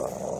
Bye.